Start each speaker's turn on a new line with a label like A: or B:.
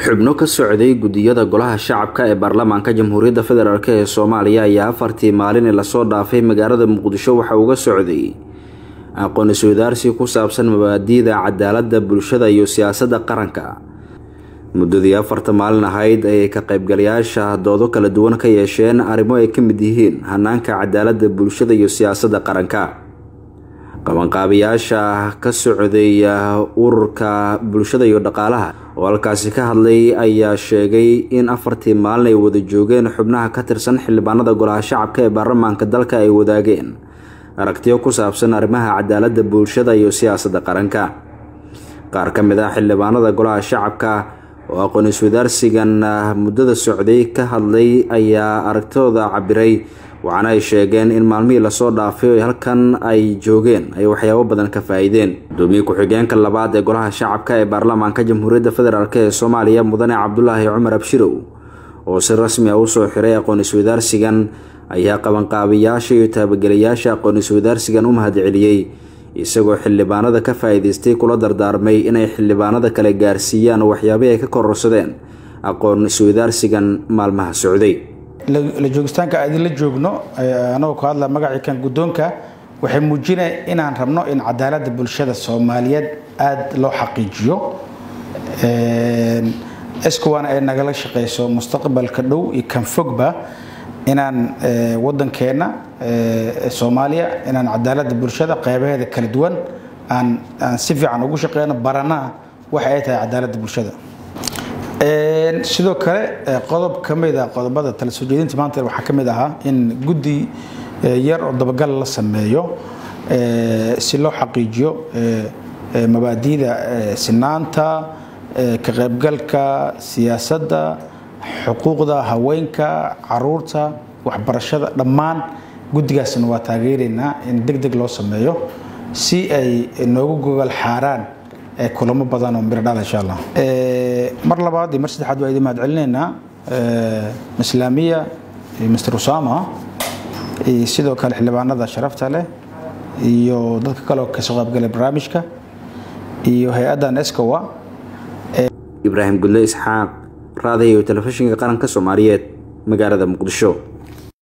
A: xubno ka socday guddiyada golaha shacabka ee baarlamaanka jamhuuriyadda federaalk ee soomaaliya ayaa afartii maalin ee la soo dhaafay magaalada muqdisho waxa uga socday. Aqoon-is-wadaarsi ku saabsan mabaadi'da cadaaladda bulshada iyo siyaasadda qaranka. Muddadii afarta maalin ahayd ayay ka qaybgalayaasha doodo kala duwan ka yeesheen arrimo ay ka mid yihiin hanaanka cadaaladda bulshada iyo siyaasadda qaranka qabanqaabiyaasha ka socday ururka bulshada iyo dhaqaalaha. Oo halkaasi ka hadlay ayaa sheegay in afartii maalin ay wada joogeen xubnaha ka tirsan xildhibaanada golaha shacabka ee baarlamaanka dalka ay wadaageen. Aragtiyo ku saabsan arrimaha cadaaladda bulshada iyo siyaasadda qaranka. Qaar ka mid ah xildhibaanada golaha shacabka oo aqoon-is-wadaarsigan muddada socday ka hadlay ayaa aragtidooda cabiray waxaana ay sheegeen in maalmihii la soo dhaafay halkan ay joogeen ay waxyaabo badan ka faa-iideen. Gudoomiye ku-xigeenka labaad ee golaha shacabka ee baarlamaanka jamhuuriyadda federaalk ee soomaaliya mudane cabdulaahi cumar abshirow oo si rasmi ah u soo xiray aqoon-is-wadaarsigan ayaa qabanqaabiyaasha iyo taabagelayaasha aqoon-is-wadaarsigan u mahad celiyey isagoo xildhibaanada ka faa-iideystay kula dardaarmay inay xildhibaanada kale gaarsiiyaan waxyaabihii ay ka kororsadeen aqoon-is-wadaarsigan maalmaha socday
B: la joogitaanka aan idinla joogno anagoo ku hadla magacii kan guddoonka waxay muujinaya inaan rabno in cadaaladda bulshada soomaaliyeed aada loo xaqiijiyo. Eskuwan ay nagala shaqeyso mustaqbalka dhow iyo kan fogba inaan waddankeenna soomaaliya inaan cadaaladda bulshada qeybaheeda kala duwan aan aan si fiican ugu shaqeyno baranaa waxa ay tahay cadaaladda bulshada sidoo kale qodob ka mid a qodobada tala soo jeedinta maanta waxaa ka mid ahaa in guddi yar oo dabagal la sameeyo si loo xaqiijiyo mabaadi'da sinaanta ka qaybgalka siyaasadda xuquuqda haweenka carruurta waxbarashada. Dhammaan guddigaasna waa taageeraynaa in deg deg loo sameeyo si ay noogu gogol xaaraan kulamo badan oo miro dhal insha allah mar labaad mar saddexaad waa idin mahad islaamiya iyo mr usama iyo sidoo kale xildhibaanada sharafta leh iyo dadka kale oo ka soo qaybgalay barnaamijka iyo hay'addan escowa
A: ibraahim gudle isxaaq raadayo telefishinka qaranka soomaaliyeed magaalada muqdisho